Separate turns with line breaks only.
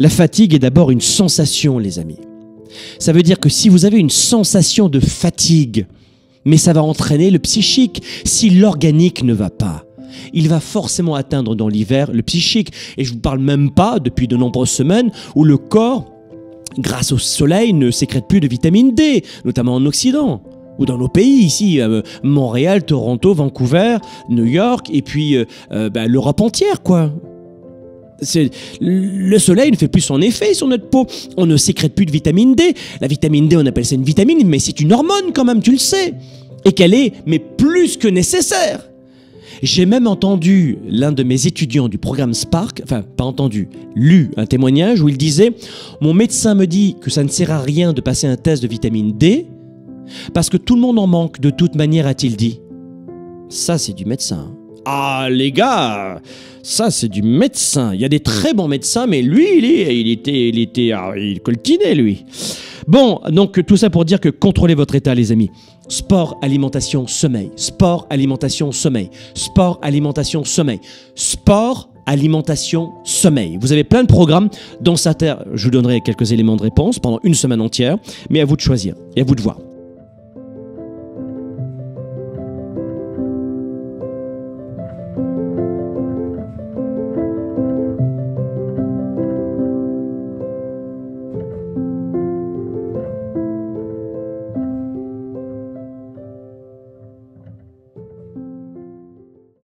La fatigue est d'abord une sensation, les amis. Ça veut dire que si vous avez une sensation de fatigue, mais ça va entraîner le psychique, si l'organique ne va pas, il va forcément atteindre dans l'hiver le psychique. Et je ne vous parle même pas depuis de nombreuses semaines où le corps, grâce au soleil, ne sécrète plus de vitamine D, notamment en Occident ou dans nos pays ici, euh, Montréal, Toronto, Vancouver, New York, et puis euh, euh, bah, l'Europe entière, quoi. Le soleil ne fait plus son effet sur notre peau. On ne sécrète plus de vitamine D. La vitamine D, on appelle ça une vitamine, mais c'est une hormone quand même, tu le sais. Et qu'elle est, mais plus que nécessaire. J'ai même entendu l'un de mes étudiants du programme Spark, enfin pas entendu, lu un témoignage où il disait Mon médecin me dit que ça ne sert à rien de passer un test de vitamine D parce que tout le monde en manque de toute manière, a-t-il dit. Ça, c'est du médecin. Ah, les gars, ça, c'est du médecin. Il y a des très bons médecins, mais lui, il, il était, il était, ah, il coltinait, lui. Bon, donc tout ça pour dire que contrôlez votre état, les amis. Sport, alimentation, sommeil. Sport, alimentation, sommeil. Sport, alimentation, sommeil. Sport, alimentation, sommeil. Vous avez plein de programmes. Dans sa terre, je vous donnerai quelques éléments de réponse pendant une semaine entière, mais à vous de choisir et à vous de voir.